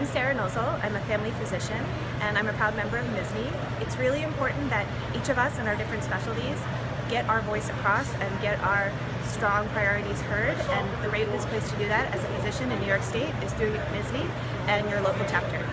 I'm Sarah Nozel. I'm a family physician and I'm a proud member of MSSNY. It's really important that each of us in our different specialties get our voice across and get our strong priorities heard and the right place to do that as a physician in New York State is through MSSNY and your local chapter.